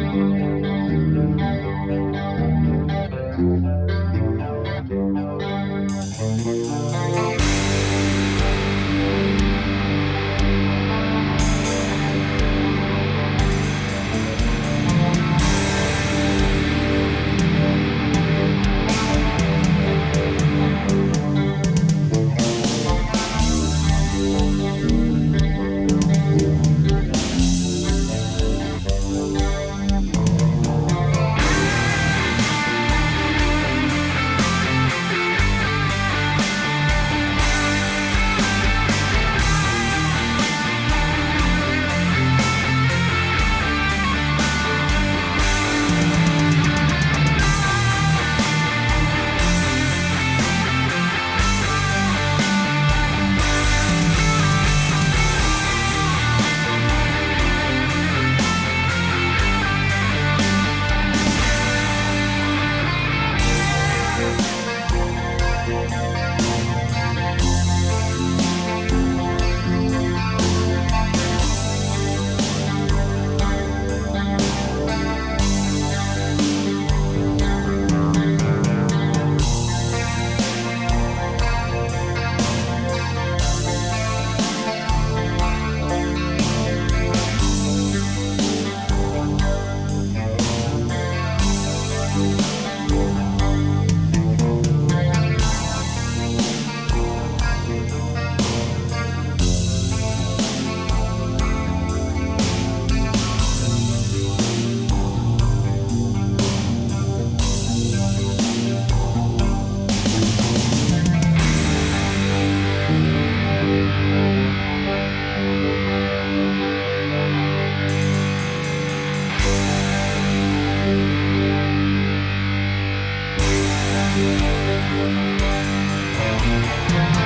Thank you. Thank